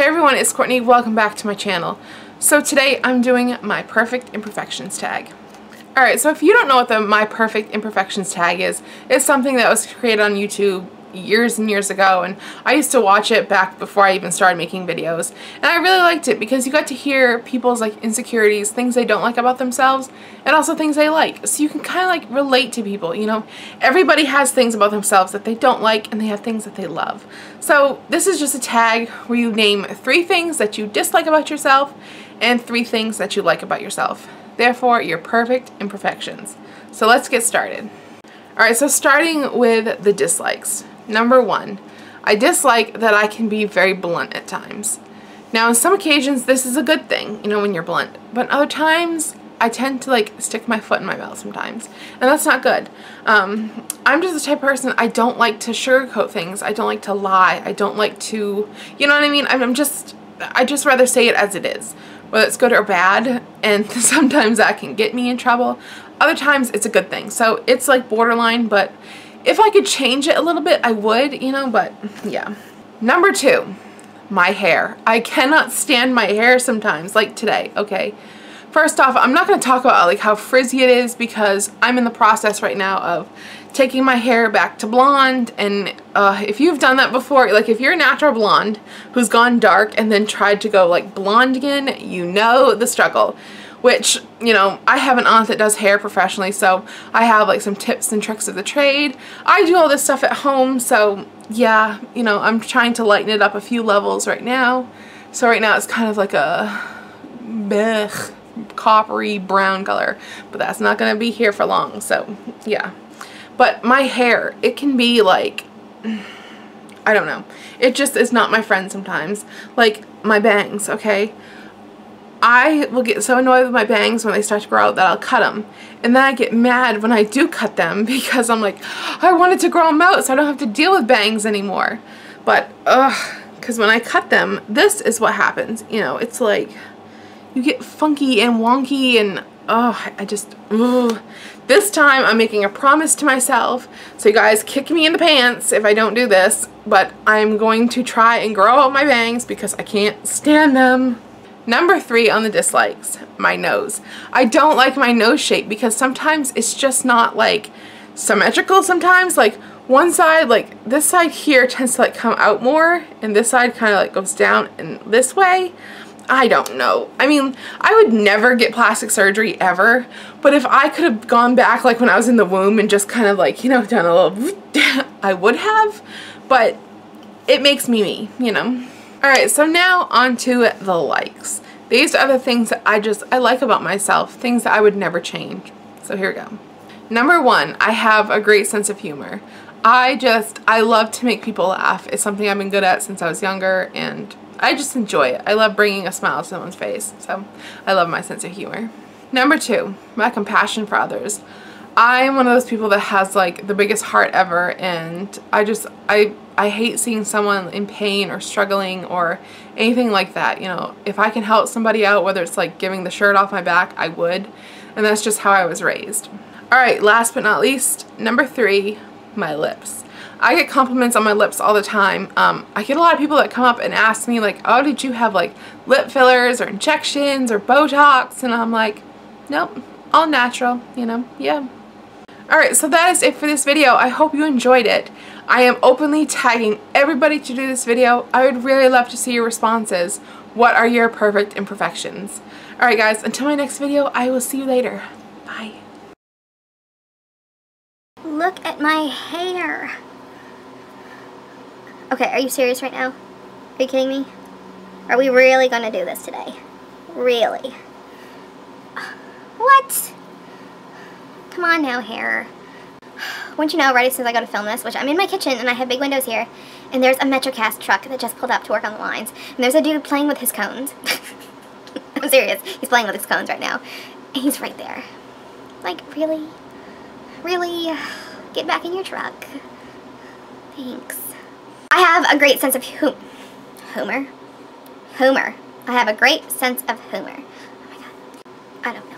Hey everyone, it's Courtney. Welcome back to my channel. So today I'm doing my perfect imperfections tag. Alright, so if you don't know what the my perfect imperfections tag is, it's something that was created on YouTube years and years ago and I used to watch it back before I even started making videos. And I really liked it because you got to hear people's like insecurities, things they don't like about themselves and also things they like. So you can kind of like relate to people you know? Everybody has things about themselves that they don't like and they have things that they love. So this is just a tag where you name three things that you dislike about yourself and three things that you like about yourself. Therefore your perfect imperfections. So let's get started. Alright, so starting with the dislikes. Number one, I dislike that I can be very blunt at times. Now, on some occasions, this is a good thing, you know, when you're blunt. But other times, I tend to, like, stick my foot in my mouth sometimes. And that's not good. Um, I'm just the type of person, I don't like to sugarcoat things. I don't like to lie. I don't like to, you know what I mean? I'm just, I just rather say it as it is. Whether it's good or bad. And sometimes that can get me in trouble. Other times, it's a good thing. So, it's, like, borderline, but if I could change it a little bit, I would, you know, but yeah. Number two, my hair. I cannot stand my hair sometimes, like today, okay? First off, I'm not going to talk about like how frizzy it is because I'm in the process right now of taking my hair back to blonde and uh, if you've done that before, like if you're a natural blonde who's gone dark and then tried to go like blonde again, you know the struggle which, you know, I have an aunt that does hair professionally, so I have like some tips and tricks of the trade. I do all this stuff at home, so yeah, you know, I'm trying to lighten it up a few levels right now. So right now it's kind of like a blech, coppery brown color, but that's not going to be here for long, so yeah. But my hair, it can be like, I don't know. It just is not my friend sometimes. Like my bangs, okay? I will get so annoyed with my bangs when they start to grow out that I'll cut them. And then I get mad when I do cut them because I'm like, I wanted to grow them out so I don't have to deal with bangs anymore. But, ugh, because when I cut them, this is what happens. You know, it's like, you get funky and wonky and, oh, I just, ugh. This time I'm making a promise to myself, so you guys kick me in the pants if I don't do this, but I'm going to try and grow out my bangs because I can't stand them. Number three on the dislikes, my nose. I don't like my nose shape because sometimes it's just not like symmetrical sometimes. Like one side, like this side here tends to like come out more and this side kind of like goes down in this way. I don't know. I mean, I would never get plastic surgery ever, but if I could have gone back like when I was in the womb and just kind of like, you know, done a little, I would have, but it makes me me, you know. Alright, so now on to the likes. These are the things that I just, I like about myself, things that I would never change. So here we go. Number one, I have a great sense of humor. I just, I love to make people laugh. It's something I've been good at since I was younger and I just enjoy it. I love bringing a smile to someone's face. So I love my sense of humor. Number two, my compassion for others. I'm one of those people that has like the biggest heart ever and I just I I hate seeing someone in pain or struggling or anything like that you know? If I can help somebody out whether it's like giving the shirt off my back I would and that's just how I was raised. Alright last but not least number three my lips. I get compliments on my lips all the time. Um, I get a lot of people that come up and ask me like oh did you have like lip fillers or injections or Botox? And I'm like nope all natural you know? Yeah Alright, so that is it for this video. I hope you enjoyed it. I am openly tagging everybody to do this video. I would really love to see your responses. What are your perfect imperfections? Alright guys, until my next video, I will see you later. Bye. Look at my hair. Okay, are you serious right now? Are you kidding me? Are we really to do this today? Really? What? Come on now, hair. Wouldn't you know, right as soon as I go to film this, which I'm in my kitchen and I have big windows here, and there's a Metrocast truck that just pulled up to work on the lines, and there's a dude playing with his cones. I'm serious. He's playing with his cones right now. And he's right there. Like, really? Really? Get back in your truck. Thanks. I have a great sense of hum humor. Humor. I have a great sense of humor. Oh my god. I don't.